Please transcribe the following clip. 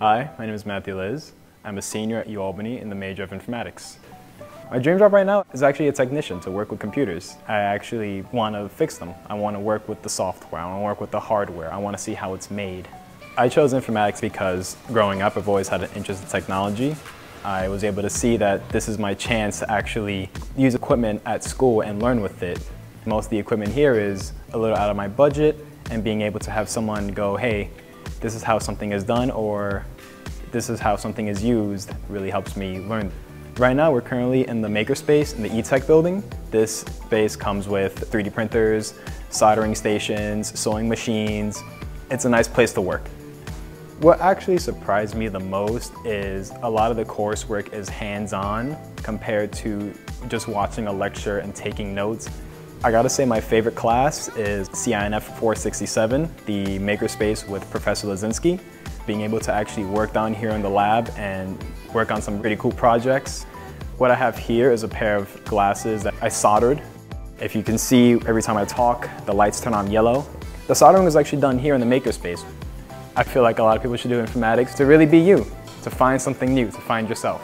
Hi, my name is Matthew Liz. I'm a senior at UAlbany in the major of informatics. My dream job right now is actually a technician to work with computers. I actually want to fix them. I want to work with the software. I want to work with the hardware. I want to see how it's made. I chose informatics because growing up I've always had an interest in technology. I was able to see that this is my chance to actually use equipment at school and learn with it. Most of the equipment here is a little out of my budget and being able to have someone go, hey, this is how something is done or this is how something is used really helps me learn. Right now we're currently in the makerspace in the ETEC building. This space comes with 3D printers, soldering stations, sewing machines. It's a nice place to work. What actually surprised me the most is a lot of the coursework is hands-on compared to just watching a lecture and taking notes. I gotta say my favorite class is CINF 467, the makerspace with Professor Lazinski. Being able to actually work down here in the lab and work on some pretty cool projects. What I have here is a pair of glasses that I soldered. If you can see, every time I talk, the lights turn on yellow. The soldering was actually done here in the makerspace. I feel like a lot of people should do informatics to really be you, to find something new, to find yourself.